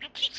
Thank you.